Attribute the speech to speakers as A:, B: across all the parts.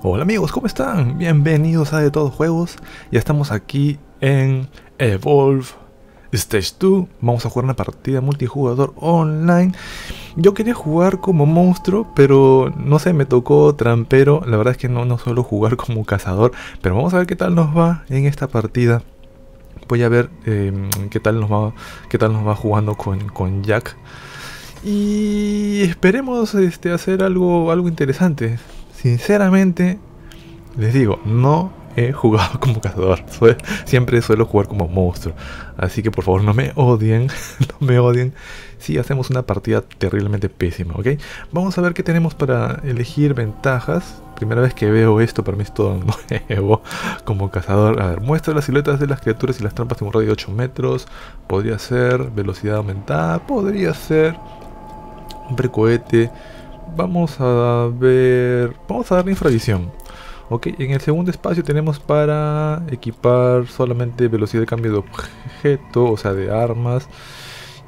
A: Hola amigos, ¿cómo están? Bienvenidos a De Todos Juegos. Ya estamos aquí en Evolve Stage 2. Vamos a jugar una partida multijugador online. Yo quería jugar como monstruo, pero no sé, me tocó trampero. La verdad es que no, no suelo jugar como cazador. Pero vamos a ver qué tal nos va en esta partida. Voy a ver eh, qué tal nos va. Qué tal nos va jugando con, con Jack. Y esperemos este, hacer algo, algo interesante. Sinceramente, les digo, no he jugado como cazador. siempre suelo jugar como monstruo. Así que por favor no me odien. no me odien si hacemos una partida terriblemente pésima, ¿ok? Vamos a ver qué tenemos para elegir ventajas. Primera vez que veo esto, para mí es todo nuevo como cazador. A ver, muestra las siluetas de las criaturas y las trampas en un radio de 8 metros. Podría ser velocidad aumentada. Podría ser un precohete. Vamos a ver... Vamos a darle infravisión. Ok, en el segundo espacio tenemos para equipar solamente velocidad de cambio de objeto, o sea, de armas.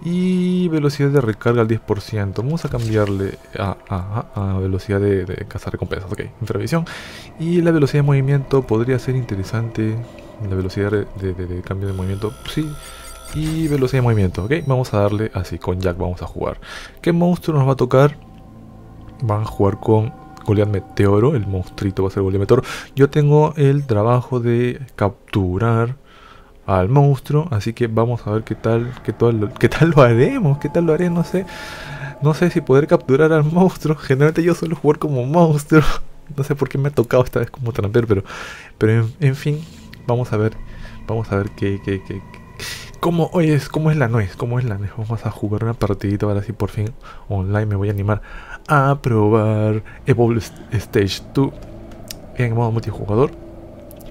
A: Y velocidad de recarga al 10%. Vamos a cambiarle a, velocidad de, cazar recompensas. Ok, infravisión. Y la velocidad de movimiento podría ser interesante. La velocidad de, de cambio de movimiento, sí y velocidad de movimiento, ¿ok? Vamos a darle así, con Jack vamos a jugar. ¿Qué monstruo nos va a tocar? Van a jugar con Goliath Meteoro, el monstruito va a ser Goliath Meteoro. Yo tengo el trabajo de capturar al monstruo, así que vamos a ver qué tal, qué tal, qué tal lo haremos, qué tal lo haré, no sé. No sé si poder capturar al monstruo. Generalmente yo suelo jugar como monstruo. No sé por qué me ha tocado esta vez como tramper, pero, pero en, fin, vamos a ver, vamos a ver qué, qué, qué, ¿Cómo, oye, ¿cómo es la nuez? ¿Cómo es la nuez? Vamos a jugar una partidita ahora sí por fin online. Me voy a animar a probar Evolve Stage 2 en modo multijugador.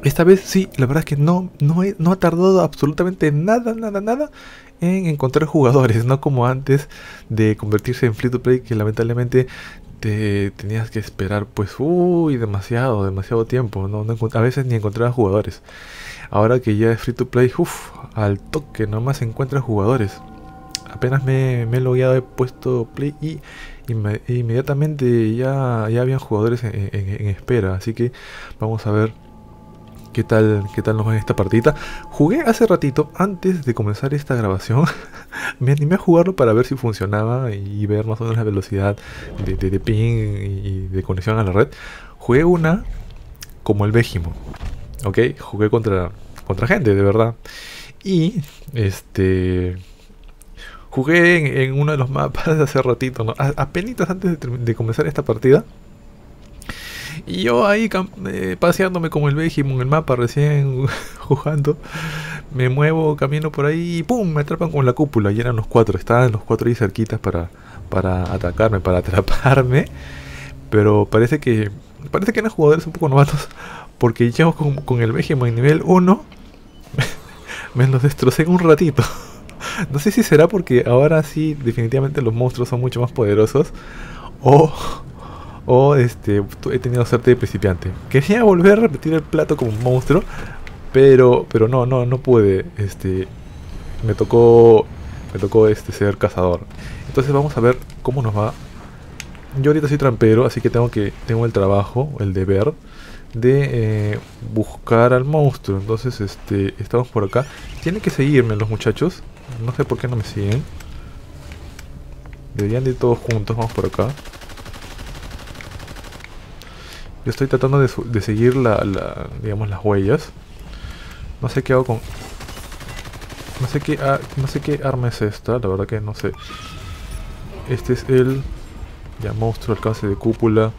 A: Esta vez sí, la verdad es que no, no, ha tardado absolutamente nada, nada, nada en encontrar jugadores, no como antes de convertirse en free to play que lamentablemente te tenías que esperar pues uy demasiado, demasiado tiempo, no, a veces ni encontraba jugadores. Ahora que ya es free to play, uff, al toque nomás encuentra jugadores. Apenas me, me he logueado, he puesto play y inmediatamente ya, ya habían jugadores en, espera. Así que vamos a ver qué tal, qué tal nos va en esta partida. Jugué hace ratito, antes de comenzar esta grabación, me animé a jugarlo para ver si funcionaba y ver más o menos la velocidad de, ping y de conexión a la red. Jugué una como el Vegimo. Ok, jugué contra, contra gente, de verdad. Y este jugué en, uno de los mapas de hace ratito, ¿no? apenas antes de, comenzar esta partida. Y yo ahí eh, paseándome como el en el mapa, recién jugando. Me muevo, camino por ahí y ¡pum! Me atrapan con la cúpula. Y eran los cuatro, estaban los cuatro ahí cerquitas para, para atacarme, para atraparme. Pero parece que parece que eran jugadores un poco novatos porque yo con, el Vegimo en nivel 1 me los destrocé en un ratito. No sé si será porque ahora sí definitivamente los monstruos son mucho más poderosos o, o este, he tenido suerte de principiante. Quería volver a repetir el plato como un monstruo, pero, pero no, no, no pude. Este, me tocó, me tocó este, ser cazador. Entonces vamos a ver cómo nos va. Yo ahorita soy trampero, así que tengo que tengo el trabajo, el deber de eh, buscar al monstruo. Entonces, este, estamos por acá. Tienen que seguirme los muchachos. No sé por qué no me siguen. Deberían ir todos juntos. Vamos por acá. Yo estoy tratando de, seguir la, digamos, las huellas. No sé qué hago con... No sé qué, no sé qué arma es esta, la verdad que no sé. Este es el... Ya, monstruo, alcance de cúpula.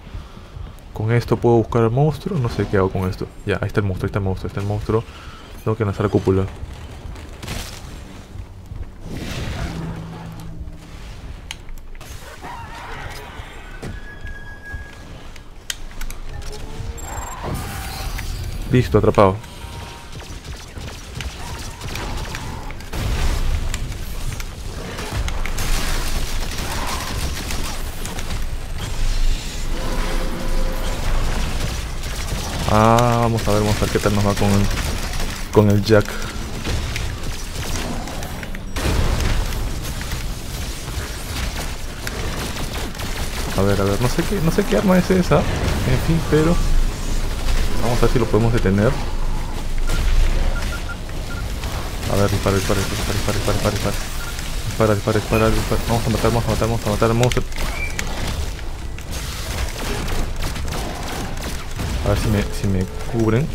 A: Con esto puedo buscar al monstruo. No sé qué hago con esto. Ya, ahí está el monstruo, ahí está el monstruo, ahí está el monstruo. Tengo que lanzar la cúpula. Listo, atrapado. Ah, vamos a ver, vamos a ver qué tal nos va con el, con el jack. A ver, a ver, no sé qué, no sé qué arma es esa, en fin, pero Vamos a ver si lo podemos detener. A ver, dispara, dispara, dispara, dispara, dispara, dispara, dispara. Dispara, dispara, dispara. Vamos a matar, vamos a matar, vamos a matar al monstruo. A ver si me, si me cubren.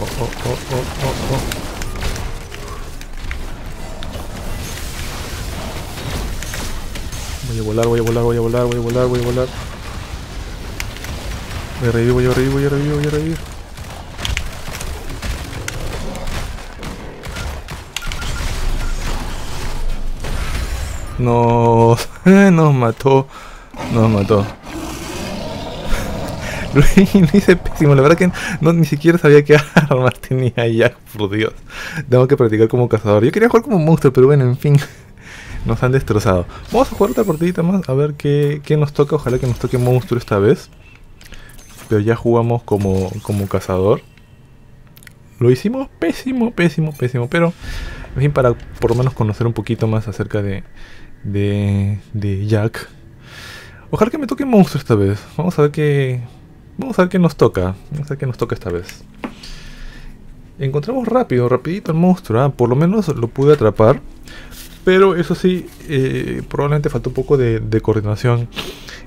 A: Oh, oh, oh, oh, oh, volar, voy a volar, voy a volar, voy a volar, voy a volar. Voy a revivir, voy a revivir, voy a revivir, voy a revivir. Nos, nos mató, nos mató. Lo hice pésimo, la verdad que no, ni siquiera sabía qué armas tenía ya, por Dios. Tengo que practicar como cazador. Yo quería jugar como monstruo, pero bueno, en fin. Nos han destrozado. Vamos a jugar otra partidita más, a ver qué, qué nos toca. Ojalá que nos toque monstruo esta vez. Pero ya jugamos como, como cazador. Lo hicimos pésimo, pésimo, pésimo. Pero, en fin, para por lo menos conocer un poquito más acerca de, de, de Jack. Ojalá que me toque monstruo esta vez. Vamos a ver qué. Vamos a ver qué nos toca. Vamos a ver qué nos toca esta vez. Encontramos rápido, rapidito el monstruo. ¿ah? Por lo menos lo pude atrapar. Pero eso sí, eh, probablemente faltó un poco de, coordinación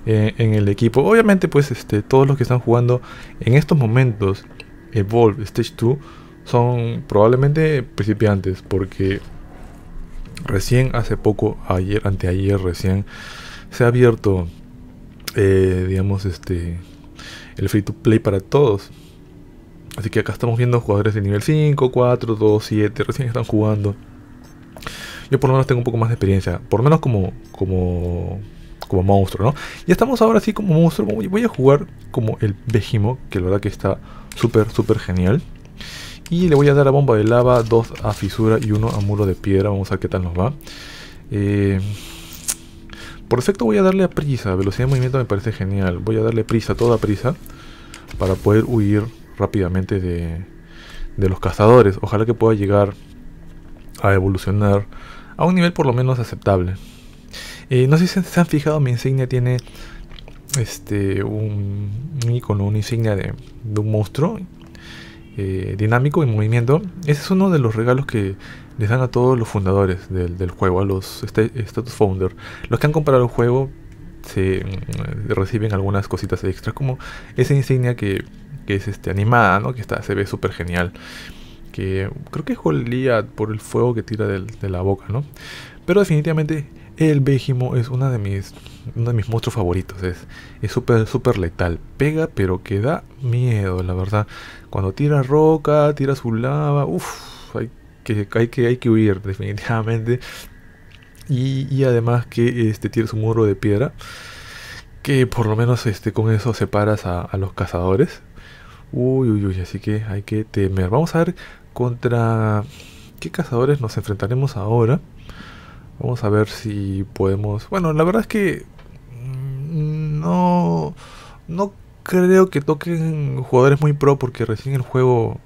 A: eh, en el equipo. Obviamente, pues este, todos los que están jugando en estos momentos Evolve Stage 2 son probablemente principiantes. Porque recién hace poco, ayer, anteayer, recién se ha abierto, eh, digamos, este, el free to play para todos. Así que acá estamos viendo jugadores de nivel 5, 4, 2, 7, recién están jugando. Yo por lo menos tengo un poco más de experiencia, por lo menos como, como, como monstruo, ¿no? Ya estamos ahora sí como monstruo, voy a jugar como el Behemoth, que la verdad que está súper, súper genial. Y le voy a dar a bomba de lava, 2 a fisura y 1 a muro de piedra, vamos a ver qué tal nos va. Eh, por defecto voy a darle a prisa, velocidad de movimiento me parece genial. Voy a darle prisa, toda prisa, para poder huir rápidamente de, de los cazadores. Ojalá que pueda llegar a evolucionar a un nivel por lo menos aceptable. Eh, no sé si se han fijado, mi insignia tiene este un, icono, una insignia de, un monstruo eh, dinámico en movimiento. Ese es uno de los regalos que les dan a todos los fundadores del, juego, a los status founder. Los que han comprado el juego se mm, reciben algunas cositas extras, como esa insignia que, es este animada, ¿no? que está, se ve súper genial que creo que es Goliath por el fuego que tira de la boca, ¿no? Pero definitivamente el Bejimo es una de mis, uno de mis monstruos favoritos. Es súper, súper letal. Pega, pero que da miedo, la verdad. Cuando tira roca, tira su lava, uff, hay que, hay, que, hay que huir, definitivamente. Y, además que este tiene su muro de piedra. Que por lo menos este, con eso separas a los cazadores. Uy, uy, uy, así que hay que temer. Vamos a ver ¿Contra qué cazadores nos enfrentaremos ahora? Vamos a ver si podemos... Bueno, la verdad es que mm, no, no creo que toquen jugadores muy pro porque recién el juego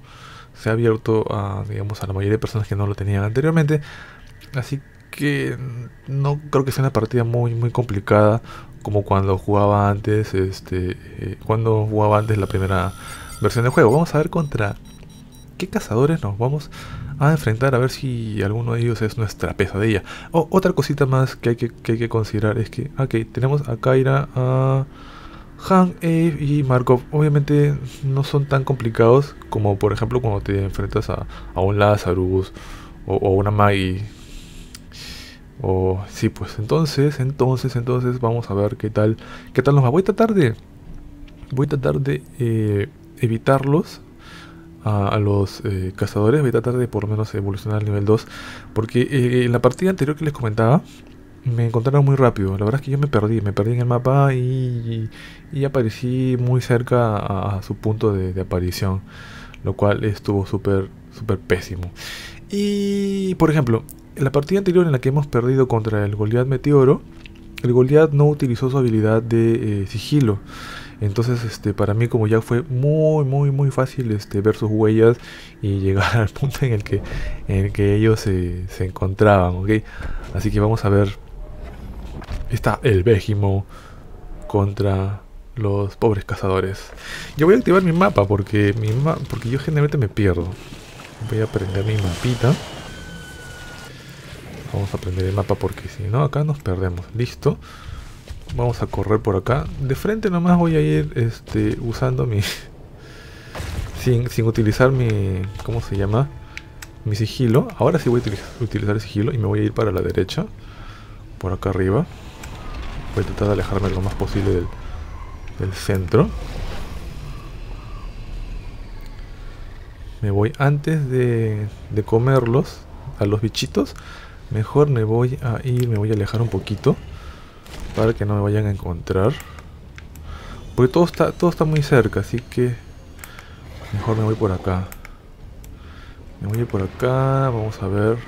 A: se ha abierto a, digamos, a la mayoría de personas que no lo tenían anteriormente. Así que no creo que sea una partida muy, muy complicada como cuando jugaba antes, este, eh, cuando jugaba antes la primera versión del juego. Vamos a ver contra qué cazadores nos vamos a enfrentar a ver si alguno de ellos es nuestra pesadilla. O otra cosita más que hay que, considerar es que, ok, tenemos a Kaira, a Han, Eve y Markov. Obviamente no son tan complicados como por ejemplo cuando te enfrentas a, a un Lazarus o, o una Maggie. O sí, pues entonces, entonces, entonces vamos a ver qué tal, qué tal nos va. Voy a tratar de, voy a tratar de eh, evitarlos a, los eh, cazadores. Voy a tratar de por lo menos evolucionar al nivel 2. Porque eh, en la partida anterior que les comentaba, me encontraron muy rápido. La verdad es que yo me perdí, me perdí en el mapa y, y aparecí muy cerca a, su punto de, aparición. Lo cual estuvo súper, súper pésimo. Y, por ejemplo, en la partida anterior en la que hemos perdido contra el Goliath Meteoro, el Goliath no utilizó su habilidad de eh, sigilo. Entonces, este, para mí como ya fue muy, muy, muy fácil este, ver sus huellas y llegar al punto en el que, en el que ellos se, se encontraban, ¿ok? Así que vamos a ver está el Bégimo contra los pobres cazadores. Yo voy a activar mi mapa porque mi porque yo generalmente me pierdo. Voy a prender mi mapita. Vamos a prender el mapa porque si no acá nos perdemos. Listo. Vamos a correr por acá. De frente nomás voy a ir este, usando mi... sin, sin utilizar mi... ¿Cómo se llama? Mi sigilo. Ahora sí voy a utilizar, el sigilo y me voy a ir para la derecha. Por acá arriba. Voy a tratar de alejarme lo más posible del, del centro. Me voy antes de, de comerlos a los bichitos Mejor me voy a ir, me voy a alejar un poquito. Para que no me vayan a encontrar. Porque todo está, todo está muy cerca, así que... Mejor me voy por acá. Me voy por acá, vamos a ver.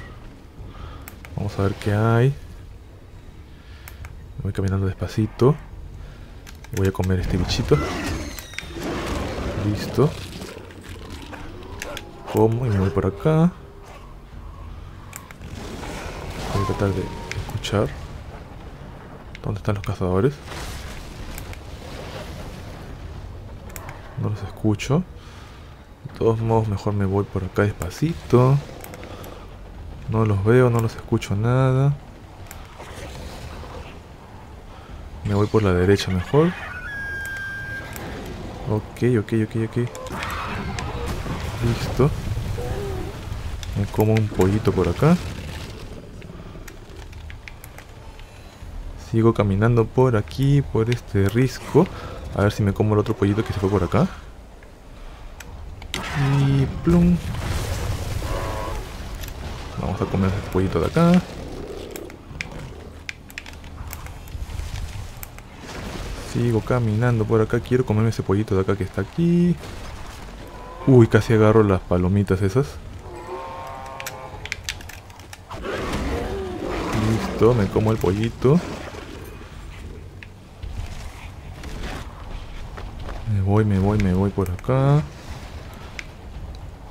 A: Vamos a ver qué hay. Me voy caminando despacito. Voy a comer este bichito. Listo. Como y me voy por acá. Voy a tratar de escuchar. ¿Dónde están los cazadores? No los escucho. De todos modos, mejor me voy por acá despacito. No los veo, no los escucho nada. Me voy por la derecha mejor. Ok, ok, ok, ok. Listo. Me como un pollito por acá. Sigo caminando por aquí, por este risco. A ver si me como el otro pollito que se fue por acá. Y plum. Vamos a comer este pollito de acá. Sigo caminando por acá. Quiero comerme ese pollito de acá que está aquí. Uy, casi agarro las palomitas esas. Listo, me como el pollito. Voy, me voy, me voy por acá.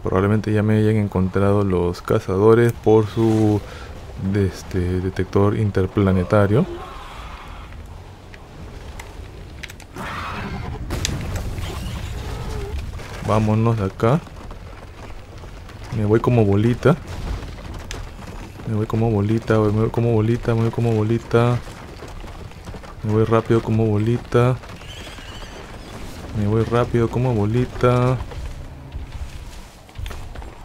A: Probablemente ya me hayan encontrado los cazadores por su este, detector interplanetario. Vámonos de acá. Me voy como bolita. Me voy como bolita, me voy como bolita, me voy como bolita. Me voy rápido como bolita. Me voy rápido como bolita.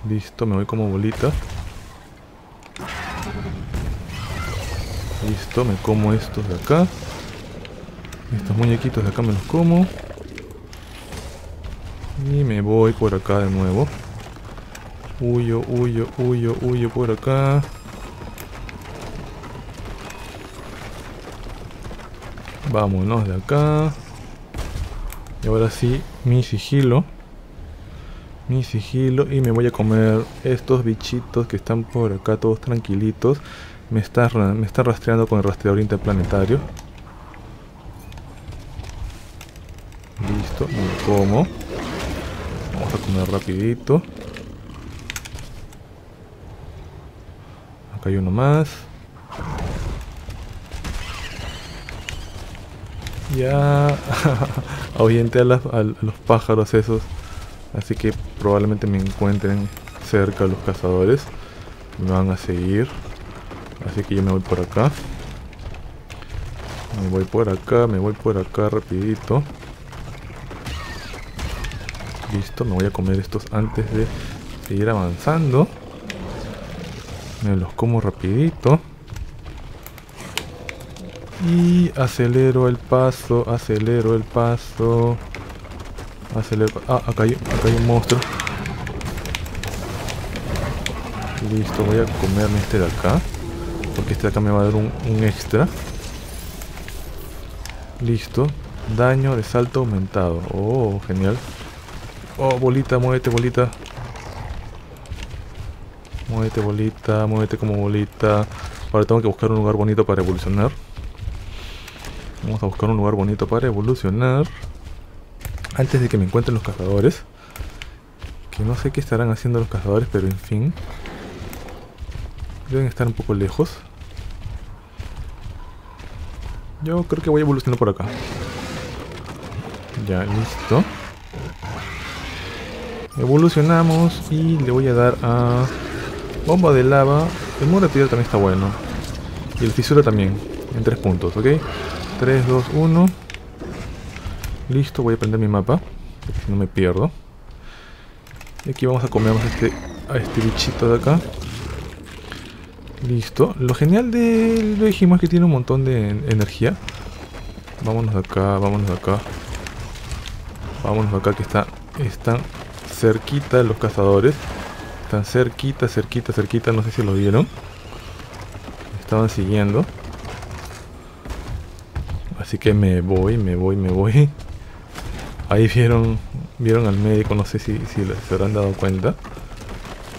A: Listo, me voy como bolita. Listo, me como estos de acá. Estos muñequitos de acá me los como. Y me voy por acá de nuevo. Huyo, huyo, huyo, huyo por acá. Vámonos de acá. Y ahora sí, mi sigilo. Mi sigilo. Y me voy a comer estos bichitos que están por acá todos tranquilitos. Me está, me está rastreando con el rastreador interplanetario. Listo, me como. Vamos a comer rapidito. Acá hay uno más. Ya ahuyenté a, a, los pájaros esos. Así que probablemente me encuentren cerca los cazadores. Me van a seguir. Así que yo me voy por acá. Me voy por acá, me voy por acá rapidito. Listo, me voy a comer estos antes de seguir avanzando. Me los como rapidito. Y acelero el paso, acelero el paso. Acelero. Ah, acá hay, acá hay un monstruo. Listo, voy a comerme este de acá. Porque este de acá me va a dar un, extra. Listo. Daño de salto aumentado. Oh, genial. Oh, bolita, muévete, bolita. Muévete, bolita, muévete como bolita. Ahora tengo que buscar un lugar bonito para evolucionar. Vamos a buscar un lugar bonito para evolucionar. Antes de que me encuentren los cazadores. Que no sé qué estarán haciendo los cazadores, pero en fin. Deben estar un poco lejos. Yo creo que voy a evolucionar por acá. Ya, listo. Evolucionamos y le voy a dar a bomba de lava. El muro de piedra también está bueno. Y el fisura también. En tres puntos, ¿ok? 3, 2, 1. Listo, voy a prender mi mapa. no me pierdo. Y aquí vamos a comernos este, a este bichito de acá. Listo. Lo genial del Vegimo es que tiene un montón de energía. Vámonos de acá, vámonos de acá. Vámonos de acá que está, están cerquita los cazadores. Están cerquita, cerquita, cerquita. No sé si lo vieron. Estaban siguiendo. Así que me voy, me voy, me voy. Ahí vieron vieron al médico, no sé si, si se habrán dado cuenta.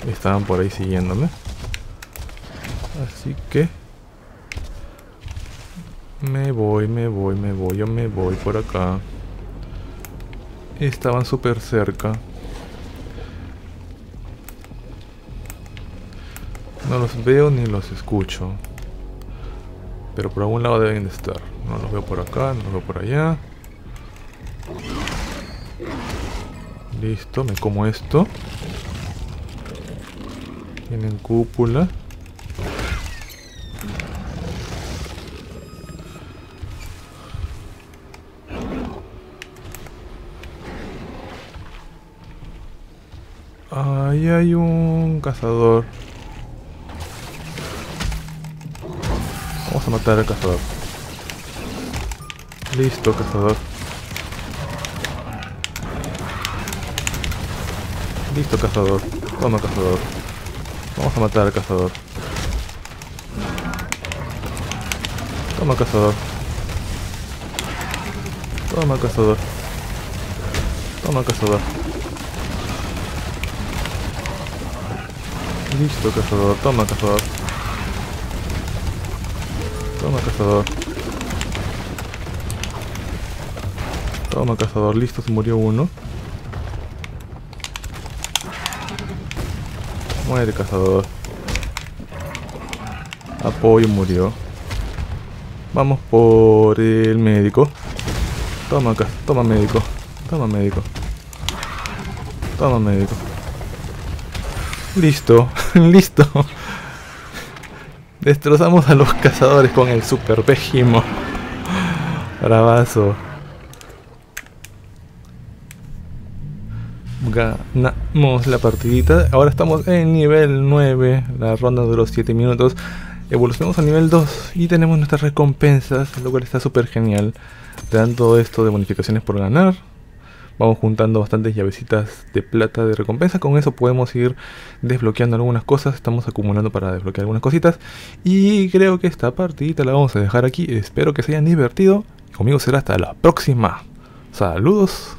A: Estaban por ahí siguiéndome. Así que... Me voy, me voy, me voy, yo me voy por acá. Estaban súper cerca. No los veo ni los escucho. Pero por algún lado deben de estar. No los veo por acá, no los veo por allá. Listo, me como esto. Tienen cúpula. Ahí hay un cazador. Vamos a matar al cazador. Listo, cazador. Listo, cazador. Toma, cazador. Vamos a matar al cazador. Toma, cazador. Toma, cazador. Toma, cazador. Listo, cazador. Toma, cazador. Toma, cazador. Toma, cazador. Listo, se murió uno. Muere, cazador. Apoyo murió. Vamos por el médico. Toma, toma médico. Toma médico. Toma médico. Listo, listo. Destrozamos a los cazadores con el super pejimo. Bravazo. Ganamos la partidita. Ahora estamos en nivel 9. La ronda duró 7 minutos. Evolucionamos a nivel 2 y tenemos nuestras recompensas, lo cual está súper genial. Te dan todo esto de bonificaciones por ganar. Vamos juntando bastantes llavecitas de plata de recompensa. Con eso podemos ir desbloqueando algunas cosas. Estamos acumulando para desbloquear algunas cositas. Y creo que esta partidita la vamos a dejar aquí. Espero que se hayan divertido. Y conmigo será hasta la próxima. Saludos.